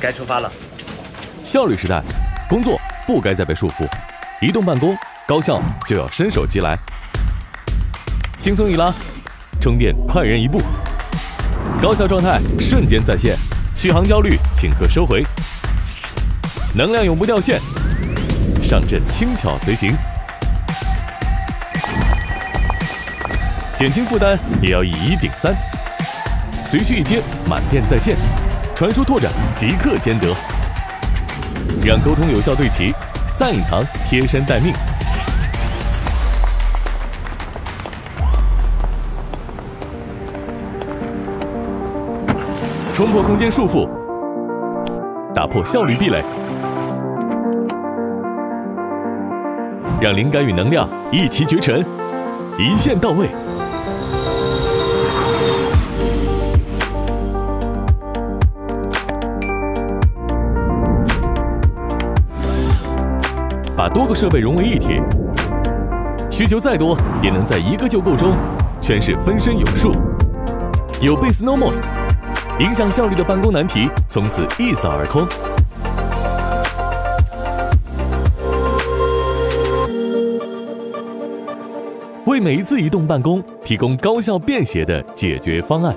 该出发了。效率时代，工作不该再被束缚，移动办公高效就要伸手即来。轻松一拉，充电快人一步，高效状态瞬间再现，续航焦虑顷刻收回，能量永不掉线，上阵轻巧随行，减轻负担也要以一顶三，随需一接满电在线，传输拓展即刻兼得，让沟通有效对齐，暂隐藏贴身待命。冲破空间束缚，打破效率壁垒，让灵感与能量一骑绝尘，一线到位。把多个设备融为一体，需求再多也能在一个就够中，诠释分身有术。有 Base Nomos。影响效率的办公难题从此一扫而空，为每一次移动办公提供高效便携的解决方案。